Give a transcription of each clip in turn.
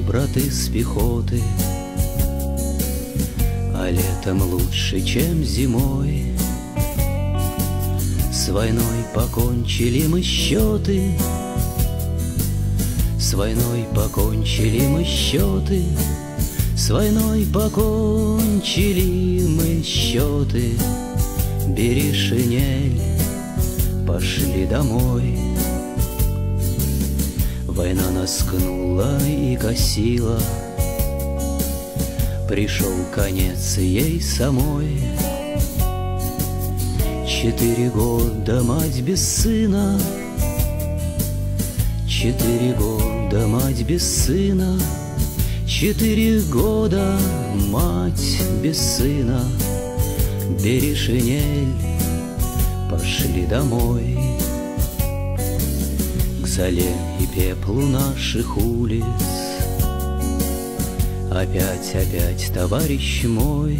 браты с пехоты, А летом лучше, чем зимой. С войной покончили мы счеты, С войной покончили мы счеты, С войной покончили мы счеты. Бери шинель, пошли домой. Война нас кнула и косила, Пришел конец ей самой. Четыре года мать без сына, Четыре года мать без сына, Четыре года мать без сына. Бери шинель, пошли домой К золе и пеплу наших улиц. Опять, опять, товарищ мой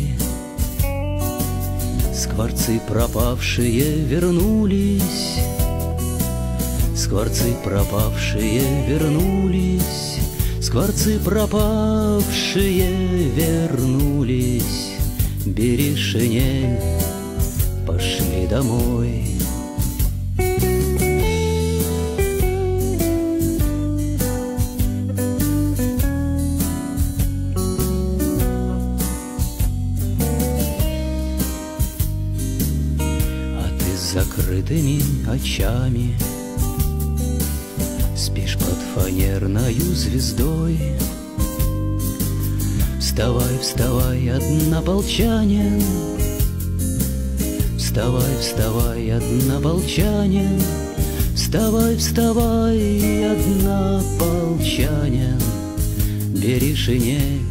Скворцы пропавшие вернулись. Скворцы пропавшие вернулись Скворцы пропавшие вернулись. Бери шинель, пошли домой. Закрытыми очами. Спишь под фанерною звездой. Вставай, вставай, однополчанин Вставай, вставай, однополчанин Вставай, вставай, однополчанин Бери шинель,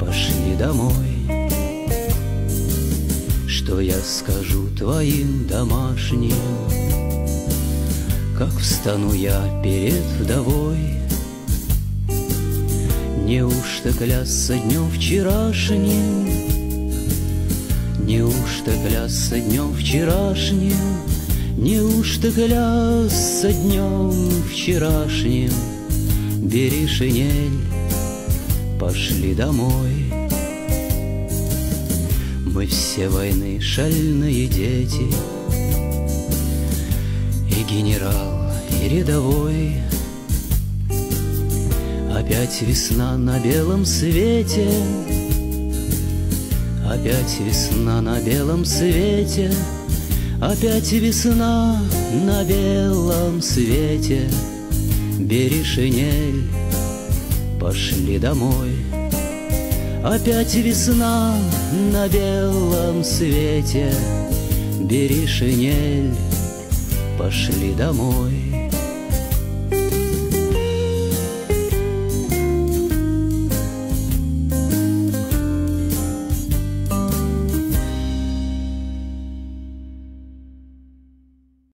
пошли домой Что я скажу твоим домашним Как встану я перед вдовой Неужто клясться днем вчерашним? Неужто клясться днем вчерашним? Неужто клясться днем вчерашним? Бери шинель, пошли домой. Мы все войны шальные дети, И генерал, и рядовой — Опять весна на белом свете, Опять весна на белом свете, Опять весна на белом свете. Бери шинель, пошли домой. Опять весна на белом свете, Бери шинель, пошли домой.